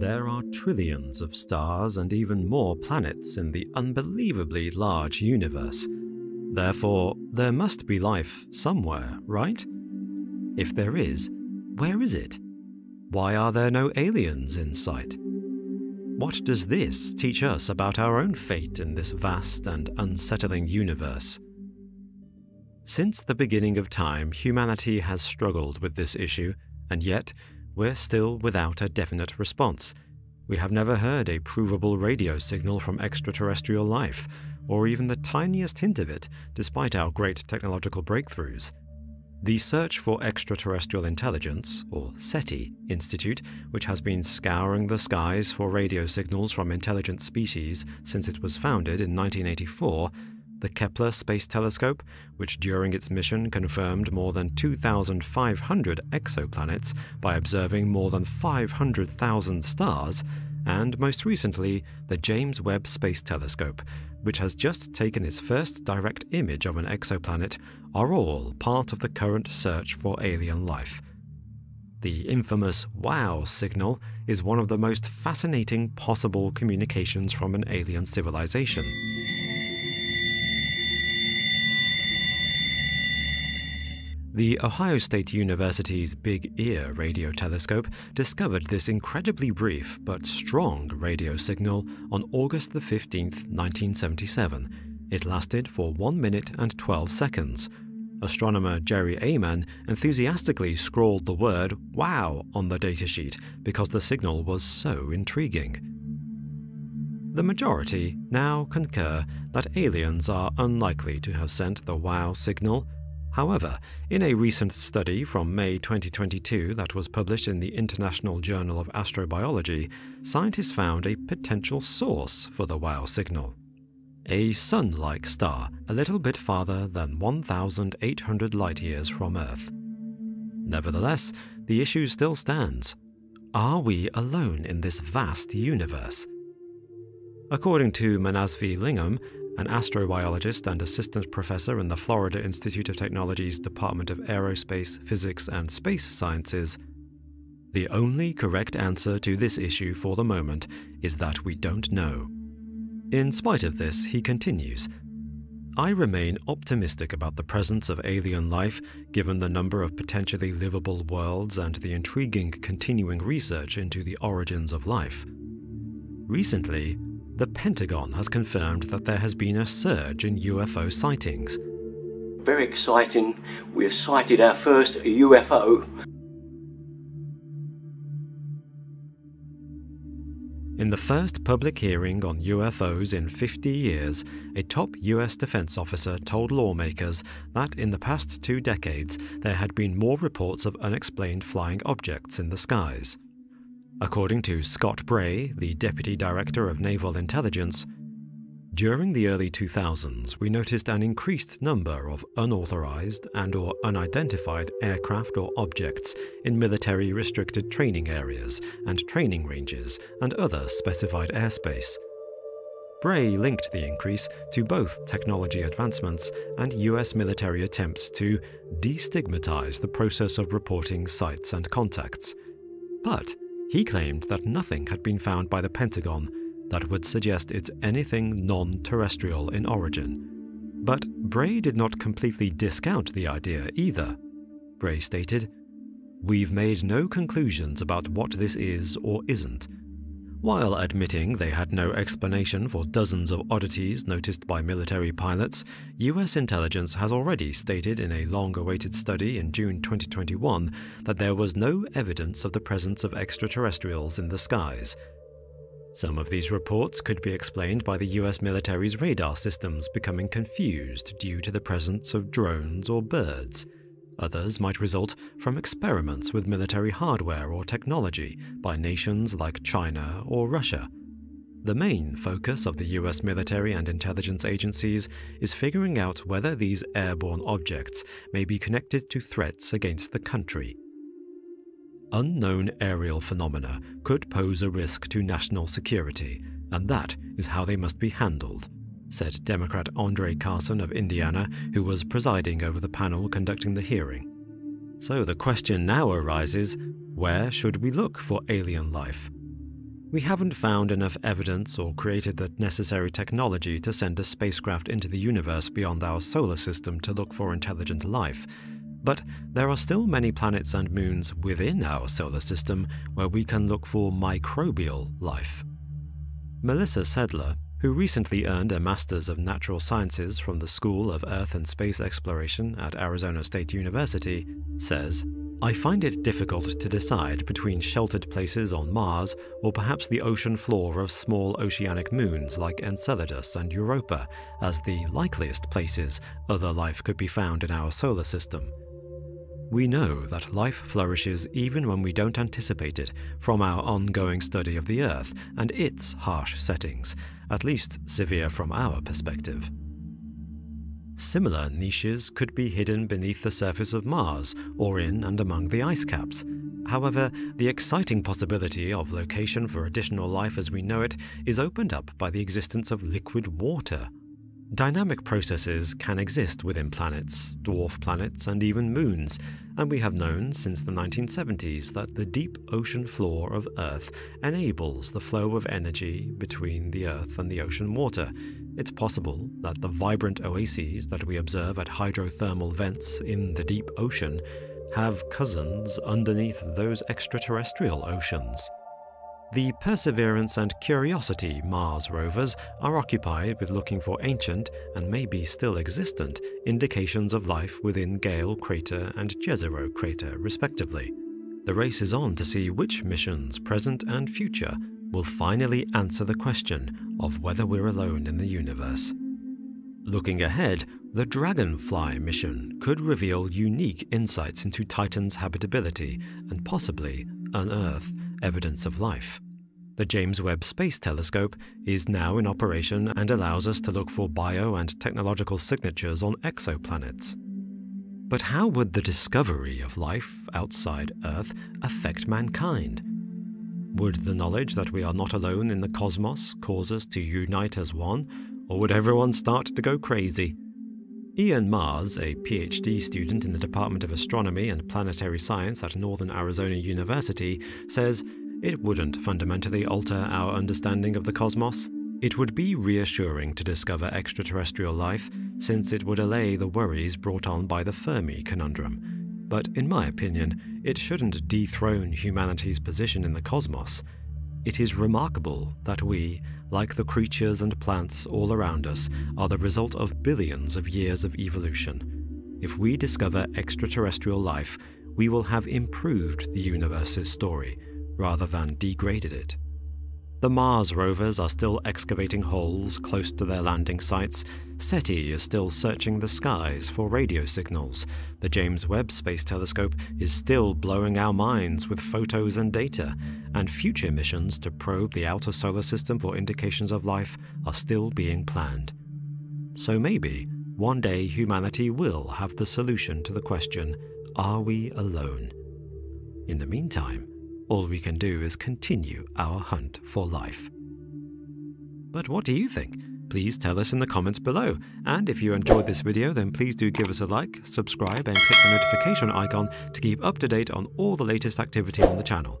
There are trillions of stars and even more planets in the unbelievably large universe. Therefore, there must be life somewhere, right? If there is, where is it? Why are there no aliens in sight? What does this teach us about our own fate in this vast and unsettling universe? Since the beginning of time, humanity has struggled with this issue, and yet we're still without a definite response. We have never heard a provable radio signal from extraterrestrial life, or even the tiniest hint of it, despite our great technological breakthroughs. The Search for Extraterrestrial Intelligence, or SETI, Institute, which has been scouring the skies for radio signals from intelligent species since it was founded in 1984, the Kepler Space Telescope, which during its mission confirmed more than 2,500 exoplanets by observing more than 500,000 stars, and most recently, the James Webb Space Telescope, which has just taken its first direct image of an exoplanet, are all part of the current search for alien life. The infamous WOW signal is one of the most fascinating possible communications from an alien civilization. The Ohio State University's Big Ear radio telescope discovered this incredibly brief but strong radio signal on August 15, 1977. It lasted for 1 minute and 12 seconds. Astronomer Jerry Ehman enthusiastically scrawled the word WOW on the datasheet because the signal was so intriguing. The majority now concur that aliens are unlikely to have sent the WOW signal However, in a recent study from May 2022 that was published in the International Journal of Astrobiology, scientists found a potential source for the WOW signal. A sun like star a little bit farther than 1,800 light years from Earth. Nevertheless, the issue still stands. Are we alone in this vast universe? According to Manasvi Lingam, an astrobiologist and assistant professor in the Florida Institute of Technology's Department of Aerospace, Physics, and Space Sciences. The only correct answer to this issue for the moment is that we don't know. In spite of this, he continues I remain optimistic about the presence of alien life given the number of potentially livable worlds and the intriguing continuing research into the origins of life. Recently, the Pentagon has confirmed that there has been a surge in UFO sightings. Very exciting. We've sighted our first UFO. In the first public hearing on UFOs in 50 years, a top US defense officer told lawmakers that in the past two decades there had been more reports of unexplained flying objects in the skies. According to Scott Bray, the Deputy Director of Naval Intelligence, during the early 2000s, we noticed an increased number of unauthorized and or unidentified aircraft or objects in military restricted training areas and training ranges and other specified airspace. Bray linked the increase to both technology advancements and US military attempts to destigmatize the process of reporting sites and contacts. But he claimed that nothing had been found by the Pentagon that would suggest it's anything non terrestrial in origin. But Bray did not completely discount the idea either. Bray stated, We've made no conclusions about what this is or isn't, while admitting they had no explanation for dozens of oddities noticed by military pilots, US intelligence has already stated in a long awaited study in June 2021 that there was no evidence of the presence of extraterrestrials in the skies. Some of these reports could be explained by the US military's radar systems becoming confused due to the presence of drones or birds. Others might result from experiments with military hardware or technology by nations like China or Russia. The main focus of the US military and intelligence agencies is figuring out whether these airborne objects may be connected to threats against the country. Unknown aerial phenomena could pose a risk to national security, and that is how they must be handled said Democrat Andre Carson of Indiana, who was presiding over the panel conducting the hearing. So the question now arises where should we look for alien life? We haven't found enough evidence or created the necessary technology to send a spacecraft into the universe beyond our solar system to look for intelligent life. But there are still many planets and moons within our solar system where we can look for microbial life. Melissa Sedler, who recently earned a Master's of Natural Sciences from the School of Earth and Space Exploration at Arizona State University, says, I find it difficult to decide between sheltered places on Mars or perhaps the ocean floor of small oceanic moons like Enceladus and Europa as the likeliest places other life could be found in our solar system. We know that life flourishes even when we don't anticipate it from our ongoing study of the Earth and its harsh settings, at least severe from our perspective. Similar niches could be hidden beneath the surface of Mars or in and among the ice caps. However, the exciting possibility of location for additional life as we know it is opened up by the existence of liquid water. Dynamic processes can exist within planets, dwarf planets, and even moons, and we have known since the 1970s that the deep ocean floor of Earth enables the flow of energy between the Earth and the ocean water, it's possible that the vibrant oases that we observe at hydrothermal vents in the deep ocean have cousins underneath those extraterrestrial oceans. The Perseverance and Curiosity Mars rovers are occupied with looking for ancient, and maybe still existent, indications of life within Gale Crater and Jezero Crater, respectively. The race is on to see which missions, present and future, will finally answer the question of whether we're alone in the universe. Looking ahead, the Dragonfly mission could reveal unique insights into Titan's habitability and possibly unearth evidence of life. The James Webb Space Telescope is now in operation and allows us to look for bio and technological signatures on exoplanets. But how would the discovery of life outside Earth affect mankind? Would the knowledge that we are not alone in the cosmos cause us to unite as one, or would everyone start to go crazy? Ian Mars, a PhD student in the Department of Astronomy and Planetary Science at Northern Arizona University, says it wouldn't fundamentally alter our understanding of the cosmos. It would be reassuring to discover extraterrestrial life, since it would allay the worries brought on by the Fermi conundrum but in my opinion, it shouldn't dethrone humanity's position in the cosmos. It is remarkable that we, like the creatures and plants all around us, are the result of billions of years of evolution. If we discover extraterrestrial life, we will have improved the universe's story rather than degraded it. The Mars rovers are still excavating holes close to their landing sites. SETI is still searching the skies for radio signals. The James Webb Space Telescope is still blowing our minds with photos and data. And future missions to probe the outer solar system for indications of life are still being planned. So maybe one day humanity will have the solution to the question are we alone? In the meantime, all we can do is continue our hunt for life. But what do you think? Please tell us in the comments below. And if you enjoyed this video, then please do give us a like, subscribe, and click the notification icon to keep up to date on all the latest activity on the channel.